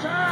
Time!